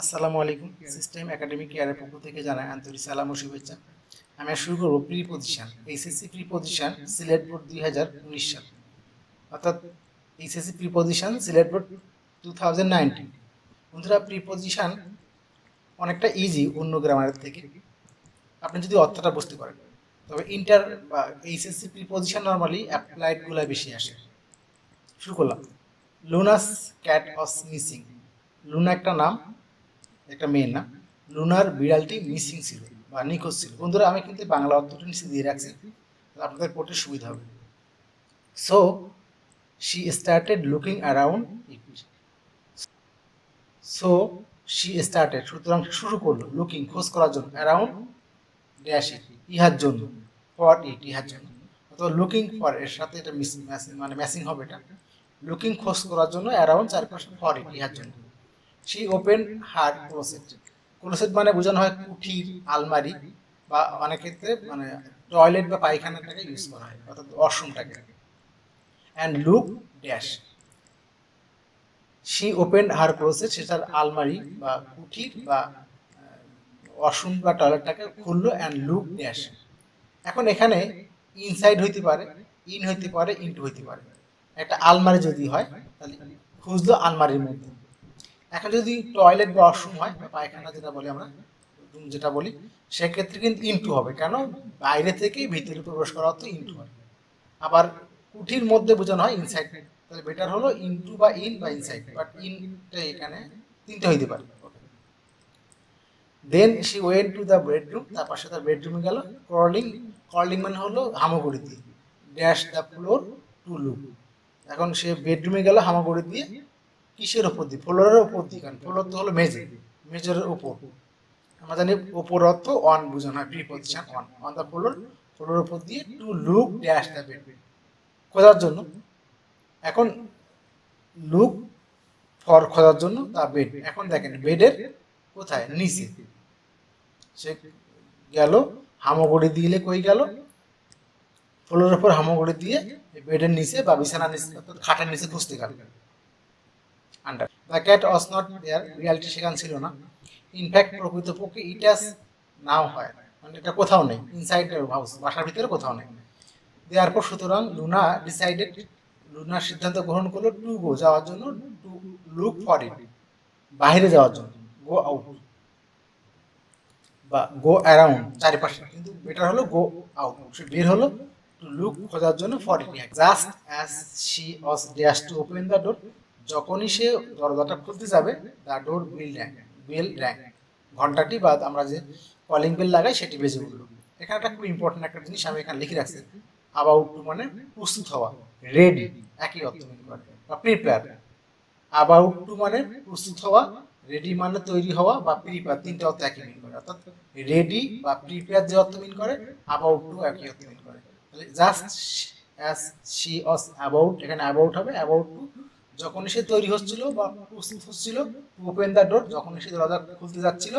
আসসালামু আলাইকুম। System academic কেয়ারের পক্ষ থেকে জানাই আন্তরিক সালাম ও শুভেচ্ছা। আমি শুরু করব preposition HSC preposition, Sylhet board দুই হাজার উনিশ সাল। অর্থাৎ HSC preposition, Sylhet board two thousand nineteen বন্ধুরা, প্রি পজিশন অনেকটা ইজি অন্য গ্রামারের থেকে। আপনি যদি অর্থটা বুঝতে পারেন, তবে ইন্টার বা এইচএসসি প্রি পজিশন নর্মালি অ্যাপ্লাইডগুলো বেশি আসে। শুরু করলাম। Luna's cat was missing Luna একটা নাম একটা মেয়ের নাম লুনার বিড়ালটি মিসিং ছিল বা নিখোঁজ ছিল। বন্ধুরা, আমি কিন্তু বাংলা অর্থটা নিচে দিয়ে রাখছি। আপনাদের পড়তে সুবিধা হবে। So she started looking around so she started সুতরাং শুরু করল লুকিং খোঁজ করার জন্য অ্যারাউন্ড ড্যাশ ইট ইহার জন্য ফর ইট ইহার জন্য। অথবা লুকিং ফর এর সাথে এটা মিস মানে ম্যাসিং হবে এটা। লুকিং খোঁজ করার জন্য অ্যারাউন্ড চারপাশে ফর ইট ইহার জন্য। See open her closet closet মানে বোঝানো হয় কুঠির, আলমারি বা অনেক ক্ষেত্রে মানে টয়লেট বা পায়খানাটাকে ইউজ করা হয়, অর্থাৎ ওয়াশরুমটাকে and look dash she open her closet সেটার আলমারি বা কুঠির বা ওয়াশরুম বা টয়লেটটাকে খুললো অ্যান্ড লুক ড্যাশ এখন এখানে ইনসাইড হইতে পারে ইন হইতে পারে ইনটু হইতে পারে। একটা আলমারি যদি হয়, তাহলে খুঁজলো আলমারির মধ্যে। এখন যদি টয়লেট বা ওয়াশরুম হয়, বা পায়খানা যেটা বলি আমরা রুম যেটা বলি, সেক্ষেত্রে কিন্তু ইনটু হবে। কেন? বাইরে থেকে ভিতরে প্রবেশ করা হতো ইনটু হয় আবার কুঠির মধ্যে বোঝানো হয় ইনসাইড তাহলে বেটার হলো ইনটু বা ইন বা ইনসাইড বাট ইনটা এখানে তিনটে হইতে পারে। Then she went to the bedroom তার পাশে তার বেডরুমে গেল। ক্রলিং ক্রলিং মানে হলো হামাগুড়ি দিয়ে। Dash the floor to look এখন সে বেডরুমে গেল হামাগুড়ি দিয়ে। কিসের ওপর দিয়ে ফ্লোরের ওপর দিয়ে কারণ ফ্লোর তো হলো মেজে মেজের ওপর আমরা জানি ওপর অর্থ অন বোঝানো হয় preposition on on the floor ফ্লোরের ওপর দিয়ে to look dash the bed খোঁজার জন্য। এখন লুক ফর খোঁজার জন্য তা বেড এখন দেখেন বেডের কোথায়? নিচে। সে গেল, হামাগুড়ি দিলে কই গেল? ফ্লোরের উপর হামাগুড়ি দিয়ে বেডের নিচে বা বিছানার নিচে খাটের নিচে খুঁজতে গেল। Under the cat was not there reality সেখানে ছিল না। ইনফ্যাক্ট প্রকৃতপক্ষে ইটাস নাও হয়। মানে এটা কোথাও নেই। ইনসাইড হাউস বাসার ভিতরে কোথাও নেই। দেওয়ার পর সুতরাং লুনা ডিসাইডেড লুনার সিদ্ধান্ত গ্রহণ করল টু গো যাওয়ার জন্য টু লুক ফর ইট বাইরে যাওয়ার জন্য। গো আউট বা গো অ্যারাউন্ড চারিপাশে। কিন্তু বেটার হলো গো আউট সে বের হলো টু লুক খোঁজার জন্য for it just as she was dash to open the door যখনই সে দরজাটা খুলতে যাবে the door bell rang bell rang ঘন্টাটি বা আমরা যে কলিং বেল লাগাই, সেটি বেজে উঠল। এখানে একটা খুব ইম্পর্টেন্ট একটা জিনিস আমি এখানে লিখে রাখছি। আবাউট টু মানে প্রস্তুত হওয়া রেডি একই অর্থ করে। বা প্রিপেয়ার আবাউট টু মানে প্রস্তুত হওয়া রেডি মানে তৈরি হওয়া বা প্রিপেয়ার তিনটা অর্থ একই মিন করে। অর্থাৎ রেডি বা প্রিপেয়ার যে অর্থ মিন করে আবাউট টু একই অর্থ মিন করে। তাহলে just as she was about এখানে অ্যাবাউট হবে অ্যাবাউট টু যখন সে তৈরি হচ্ছিল বা প্রস্তুত হচ্ছিল ওপেন দ্য ডোর যখন সে দরজা খুলতে যাচ্ছিল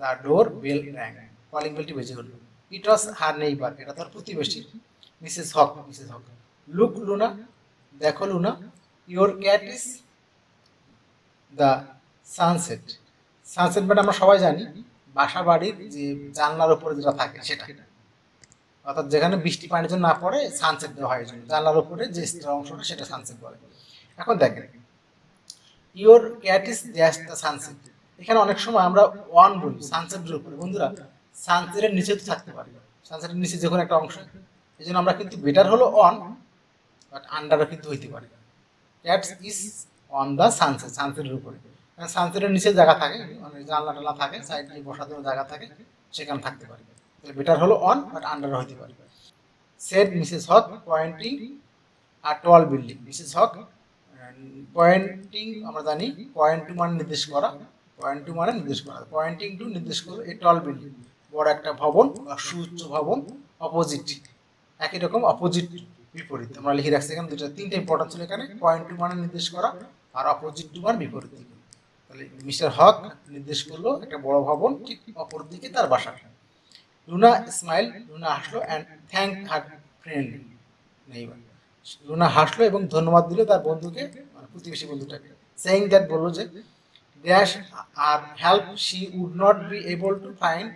the door bell rang calling বেলটি বেজে উঠল। ইট ওয়াজ হার নেইবার এটা তার প্রতিবেশী Mrs Haque Mrs Haque look Luna দেখো Luna your cat is the sunset sunset মানে আমরা সবাই জানি, বাসা বাড়ির যে জানলার উপরে যেটা থাকে সেটা। অর্থাৎ যেখানে বৃষ্টি পানির জন্য না পড়ে সানসেট দেওয়া হয় জানলার উপরে যে অংশটা সেটা সানসেট বলে। এখন দেখেন your cat is dash the sunset এখানে অনেক সময় আমরা ওয়ান বলি সানসেটের উপরে। বন্ধুরা সানসেটের নিচে তো থাকতে পারি সানসেটের নিচে যে কোনো একটা অংশ। এই জন্য আমরা কিন্তু বেটার হলো অন বাট আন্ডারও কিন্তু হইতে পারে cat is on the sunset সানসেটের উপরে। সানসেটের নিচে জায়গা থাকে মানে জানলা টালা থাকে সাইড দিয়ে বসার জন্য জায়গা থাকে, সেখানে থাকতে পারে বেটার হলো অন বাট আন্ডারও হইতে পারে সেট মিসেস হক পয়েন্টিং আর tall building Mrs Haque pointing আমরা জানি পয়েন্ট টু মানে নির্দেশ করা পয়েন্ট টু মানে নির্দেশ করা। পয়েন্টিং টু নির্দেশ করো এ টল বিল্ডিং বড় একটা ভবন বা সুউচ্চ ভবন অপোজিট একই রকম অপোজিট বিপরীত। আমরা লিখে রাখছি এখানে দুটো তিনটে ইম্পর্টেন্ট ছিল এখানে পয়েন্ট টু মানে নির্দেশ করা আর অপোজিট টু মানে বিপরীত দিকে। তাহলে মিস্টার হক নির্দেশ করল একটা বড় ভবন, ঠিক অপর দিকে তার বাসা। লুনা স্মাইল লুনা হাসলো and thank her friend neighbour Luna হাসলো এবং ধন্যবাদ দিল তার বন্ধুকে প্রতিবেশী বন্ধুটাকে। সেইং দ্যাট বলল যে dash R help she would not be able to find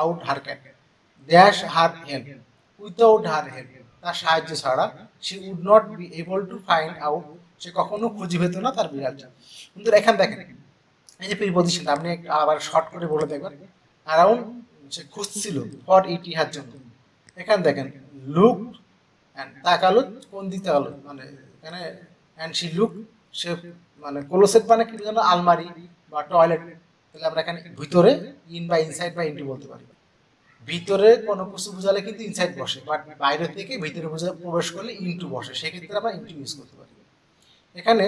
out her cat dash her help without her help তার সাহায্য ছাড়া সে would not be able to find out সে কখনো খুঁজে পেত না তার বিড়ালটা। কিন্তু এখানে দেখেন, এই যে প্রিপোজিশন আপনি আবার শর্ট করে বলে দেখবেন। অ্যারাউন্ড সে খুঁজছিল ফর ইট ইহার জন্য। এখান দেখেন লুক অ্যান্ড তাকালো কোন দিক তাকালো মানে এখানে অ্যান্ড সি লুক সে মানে ক্লোসেট মানে কি যেন আলমারি বা টয়লেট তাহলে আমরা এখানে ভিতরে ইন বা ইনসাইড বা ইনটু বলতে পারি। ভিতরে কোনো কিছু বোঝালে কিন্তু ইনসাইড বসে বাট বাইরে থেকে ভিতরে বোঝা, প্রবেশ করলে ইনটু বসে। সেক্ষেত্রে আমরা ইনটু ইউজ করতে পারি। এখানে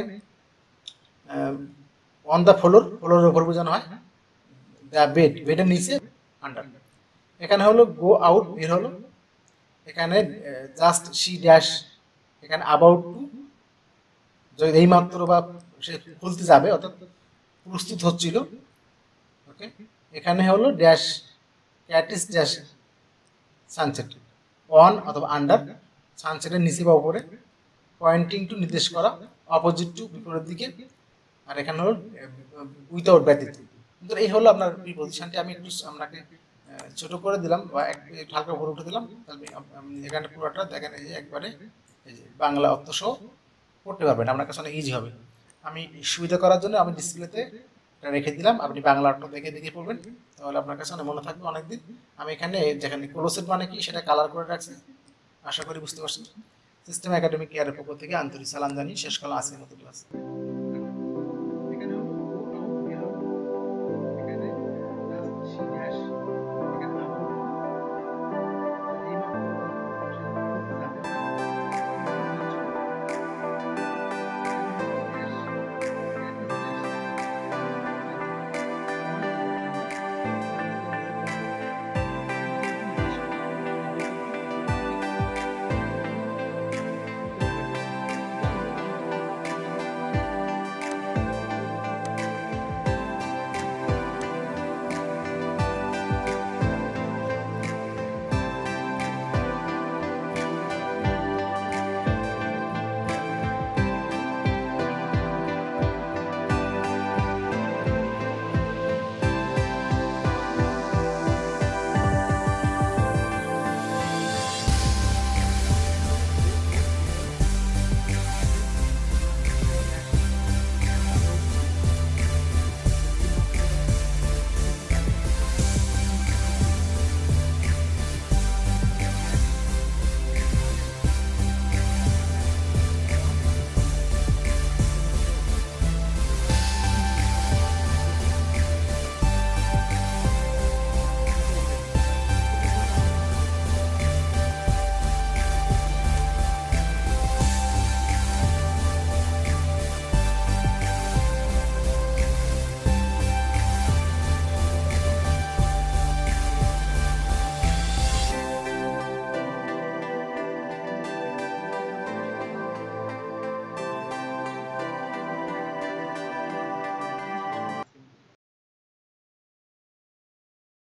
অন দ্য ফ্লোর ফ্লোরের উপর বোঝানো হয়। দ্য বেড বেডের নিচে আন্ডার এখানে হলো গো আউট বের হলো। এখানে জাস্ট সি ড্যাশ এখানে অ্যাবাউট টু যদি এইমাত্র বা সে খুলতে যাবে, অর্থাৎ প্রস্তুত হচ্ছিল ওকে এখানে হলো dash cat is dash sunset on অথবা আন্ডার সানসেটের নিচে বা উপরে পয়েন্টিং টু নির্দেশ করা অপোজিট টু বিপরীত দিকে, আর এখানে হলো উইথাউট ব্যতীত। এই হলো আপনার প্রিপোজিশনটি আমি একটু, আপনাকে ছোট করে দিলাম বা এক- হালকা ভরে উঠে দিলাম। তাহলে এখানে পুরোটা দেখেন, এই যে একবারে এই যে বাংলা অর্থ সহ পড়তে পারবেন। আপনার কাছে অনেক ইজি হবে। আমি সুবিধা করার জন্য আমি ডিসপ্লেতে রেখে দিলাম। আপনি বাংলা অর্থ দেখে দেখে পড়বেন। তাহলে আপনার কাছে অনেক মনে থাকবে অনেকদিন। আমি এখানে যেখানে ক্লোসেট মানে কি? সেটা কালার করে রাখছি। আশা করি বুঝতে পারছেন। সিস্টেম একাডেমিক কেয়ারের পক্ষ থেকে আন্তরিক সালাম জানিয়ে শেষ করলাম আজকের মতো ক্লাস